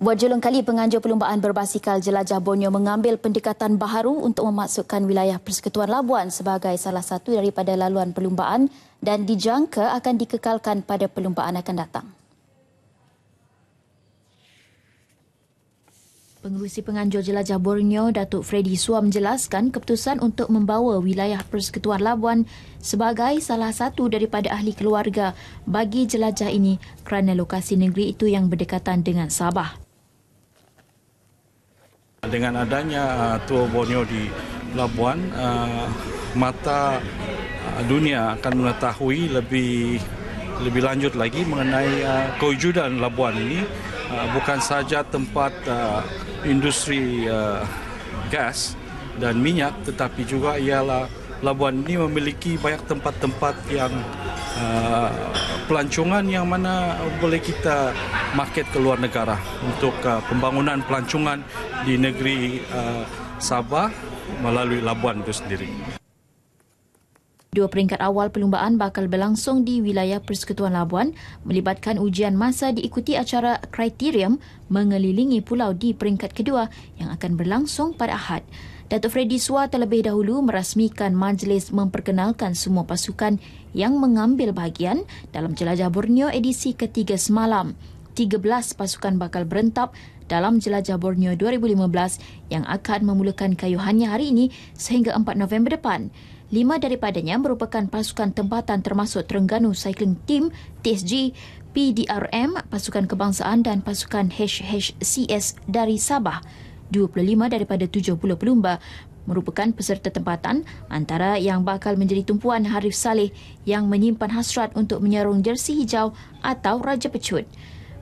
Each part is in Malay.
Buat kali penganjur perlumbaan berbasikal jelajah Borneo mengambil pendekatan baharu untuk memasukkan wilayah Persekutuan Labuan sebagai salah satu daripada laluan perlumbaan dan dijangka akan dikekalkan pada perlumbaan akan datang. Pengerusi penganjur jelajah Borneo, Datuk Freddy Suam menjelaskan keputusan untuk membawa wilayah Persekutuan Labuan sebagai salah satu daripada ahli keluarga bagi jelajah ini kerana lokasi negeri itu yang berdekatan dengan Sabah. Dengan adanya uh, Borneo di Labuan, uh, mata uh, dunia akan mengetahui lebih lebih lanjut lagi mengenai uh, kewujudan Labuan ini. Uh, bukan saja tempat uh, industri uh, gas dan minyak tetapi juga ialah Labuan ini memiliki banyak tempat-tempat yang uh, pelancongan yang mana boleh kita market ke luar negara untuk uh, pembangunan pelancongan di negeri uh, Sabah melalui Labuan itu sendiri. Dua peringkat awal perlumbaan bakal berlangsung di wilayah Persekutuan Labuan melibatkan ujian masa diikuti acara kriterium mengelilingi pulau di peringkat kedua yang akan berlangsung pada Ahad. Datuk Freddy Sua terlebih dahulu merasmikan majlis memperkenalkan semua pasukan yang mengambil bahagian dalam jelajah Borneo edisi ketiga semalam. 13 pasukan bakal berentap dalam jelajah Borneo 2015 yang akan memulakan kayuhannya hari ini sehingga 4 November depan. Lima daripadanya merupakan pasukan tempatan termasuk Terengganu Cycling Team, TSG, PDRM, pasukan kebangsaan dan pasukan HHCS dari Sabah. 25 daripada 70 pelumba merupakan peserta tempatan antara yang bakal menjadi tumpuan Harif Saleh yang menyimpan hasrat untuk menyarung jersey hijau atau Raja Pecut.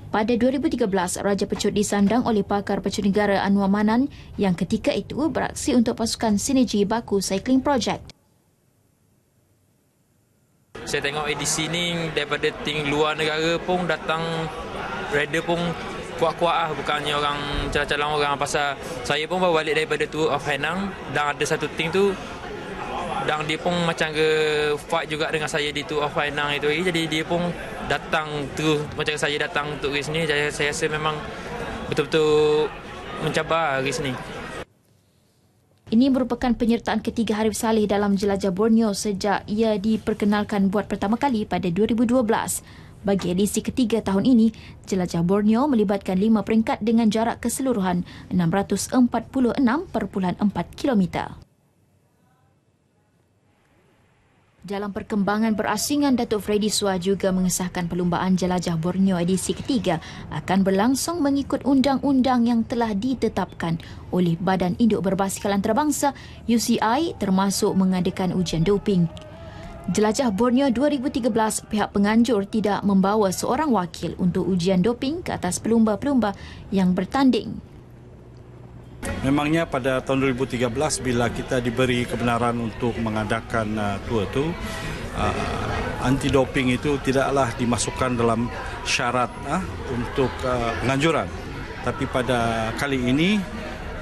Pada 2013, Raja Pecut disandang oleh pakar pecut negara Anwar Manan yang ketika itu beraksi untuk pasukan Sinergi Baku Cycling Project saya tengok edisi ni daripada tim luar negara pun datang rider pun kuat-kuat lah bukannya orang calang-calang orang. Pasal saya pun baru balik daripada tu of Hanang. Dan ada satu tim tu dan dia pun macam ke fight juga dengan saya di tu of Hanang itu jadi dia pun datang terus macam saya datang untuk race ni. Saya, saya rasa memang betul-betul mencabar race ni ini merupakan penyertaan ketiga Harif Saleh dalam jelajah Borneo sejak ia diperkenalkan buat pertama kali pada 2012. Bagi edisi ketiga tahun ini, jelajah Borneo melibatkan lima peringkat dengan jarak keseluruhan 646.4 kilometer. Dalam perkembangan berasingan, Datuk Freddy Sua juga mengesahkan perlumbaan jelajah Borneo edisi ketiga akan berlangsung mengikut undang-undang yang telah ditetapkan oleh Badan Induk Berbasikal Antarabangsa UCI termasuk mengadakan ujian doping. Jelajah Borneo 2013, pihak penganjur tidak membawa seorang wakil untuk ujian doping ke atas pelumba-pelumba yang bertanding. Memangnya pada tahun 2013 bila kita diberi kebenaran untuk mengadakan uh, tour itu uh, anti doping itu tidaklah dimasukkan dalam syarat uh, untuk uh, penganjuran. Tapi pada kali ini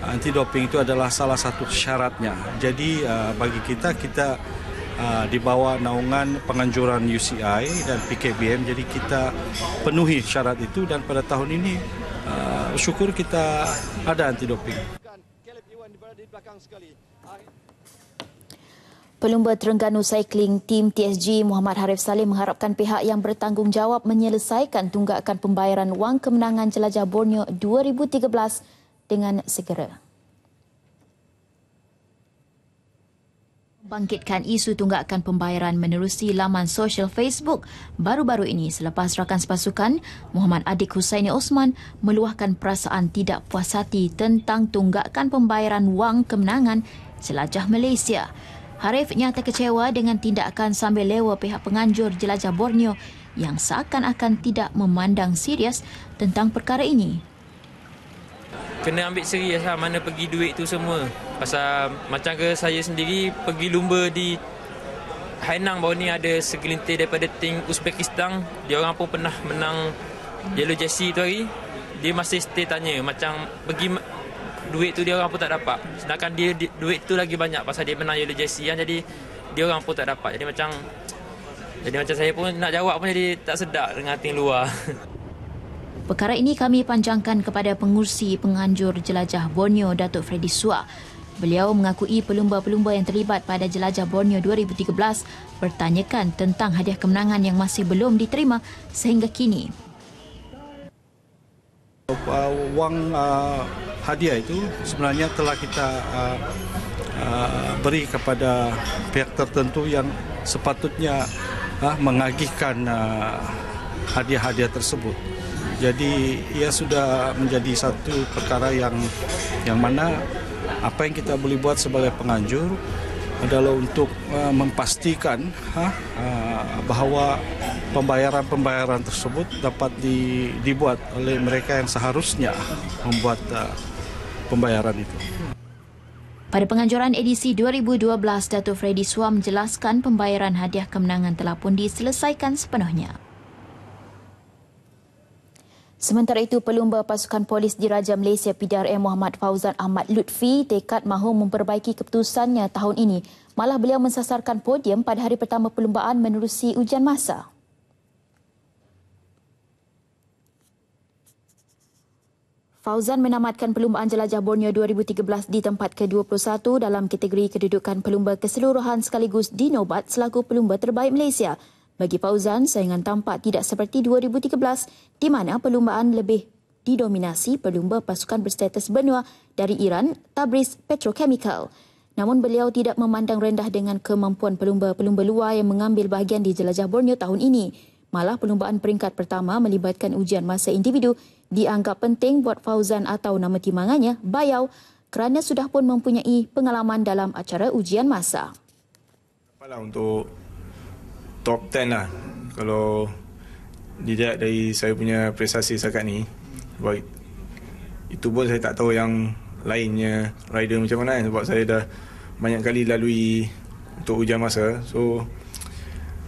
anti doping itu adalah salah satu syaratnya. Jadi uh, bagi kita kita uh, di bawah naungan penganjuran UCI dan PKBM jadi kita penuhi syarat itu dan pada tahun ini syukur kita ada anti doping. Pelumba Terengganu Cycling Team TSG Muhammad Harif Salim mengharapkan pihak yang bertanggungjawab menyelesaikan tunggakan pembayaran wang kemenangan jelajah Borneo 2013 dengan segera. Bangkitkan isu tunggakan pembayaran menerusi laman sosial Facebook baru-baru ini selepas rakan sepasukan Muhammad Adik Husaini Osman meluahkan perasaan tidak puas hati tentang tunggakan pembayaran wang kemenangan jelajah Malaysia. Harif nyata kecewa dengan tindakan sambil lewa pihak penganjur jelajah Borneo yang seakan-akan tidak memandang serius tentang perkara ini kena ambil serius lah mana pergi duit tu semua. Pasal macam ke saya sendiri pergi lumba di Hainang baru ni ada segelintir daripada tim Uzbekistan. Dia orang pun pernah menang Yellow Jersey tu hari. Dia masih stay tanya macam pergi duit tu dia orang pun tak dapat. Sedangkan dia duit tu lagi banyak pasal dia menang Yellow Jersey kan. Jadi dia orang pun tak dapat. Jadi macam jadi macam saya pun nak jawab pun jadi tak sedap dengan tim luar. Perkara ini kami panjangkan kepada pengurusi penganjur jelajah Borneo Datuk Freddy Sua. Beliau mengakui pelumba-pelumba yang terlibat pada jelajah Borneo 2013 bertanyakan tentang hadiah kemenangan yang masih belum diterima sehingga kini. Uh, wang uh, hadiah itu sebenarnya telah kita uh, uh, beri kepada pihak tertentu yang sepatutnya uh, mengagihkan uh, hadiah-hadiah tersebut. Jadi ia sudah menjadi satu perkara yang yang mana apa yang kita boleh buat sebagai penganjur adalah untuk uh, memastikan ha, uh, bahawa pembayaran-pembayaran tersebut dapat di, dibuat oleh mereka yang seharusnya membuat uh, pembayaran itu. Pada penganjuran edisi 2012, Datuk Freddy Suam menjelaskan pembayaran hadiah kemenangan telah pun diselesaikan sepenuhnya. Sementara itu, pelumba pasukan polis diraja Malaysia PDRM Muhammad Fauzan Ahmad Lutfi tekad mahu memperbaiki keputusannya tahun ini. Malah beliau mensasarkan podium pada hari pertama perlumbaan menerusi ujian masa. Fauzan menamatkan perlumbaan jelajah Borneo 2013 di tempat ke-21 dalam kategori kedudukan pelumba keseluruhan sekaligus dinobat selaku pelumba terbaik Malaysia. Bagi Fauzan, saingan tampak tidak seperti 2013 di mana perlumbaan lebih didominasi pelumba pasukan berstatus benua dari Iran, Tabriz Petrochemical. Namun beliau tidak memandang rendah dengan kemampuan pelumba-pelumba luar yang mengambil bahagian di jelajah Borneo tahun ini. Malah perlumbaan peringkat pertama melibatkan ujian masa individu dianggap penting buat Fauzan atau nama timangannya, Bayau, kerana sudah pun mempunyai pengalaman dalam acara ujian masa. Untuk top 10 lah. Kalau dilihat dari saya punya prestasi setakat ni sebab itu pun saya tak tahu yang lainnya rider macam mana kan sebab saya dah banyak kali lalui untuk ujian masa. So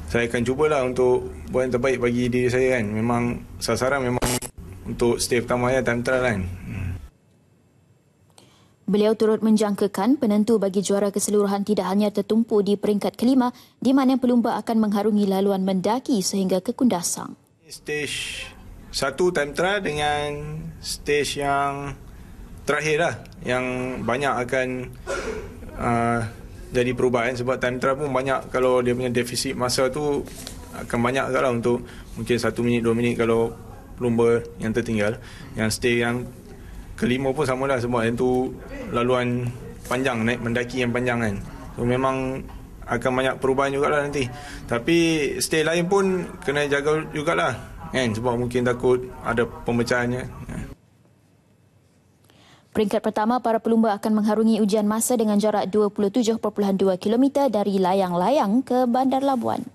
saya akan cubalah untuk buat yang terbaik bagi diri saya kan. Memang sasaran memang untuk stay pertama ya time trial kan Beliau turut menjangkakan penentu bagi juara keseluruhan tidak hanya tertumpu di peringkat kelima di mana pelumba akan mengharungi laluan mendaki sehingga ke Kundasang. Stage satu time trial dengan stage yang terakhir lah yang banyak akan uh, jadi perubahan sebab time trial pun banyak kalau dia punya defisit masa tu akan banyak lah untuk mungkin satu minit dua minit kalau pelumba yang tertinggal yang stage yang kelima pun sama lah sebab yang tu laluan panjang naik mendaki yang panjang kan. So memang akan banyak perubahan jugalah nanti. Tapi stay lain pun kena jaga jugalah kan sebab mungkin takut ada pemecahannya Peringkat pertama, para pelumba akan mengharungi ujian masa dengan jarak 27.2 km dari layang-layang ke Bandar Labuan.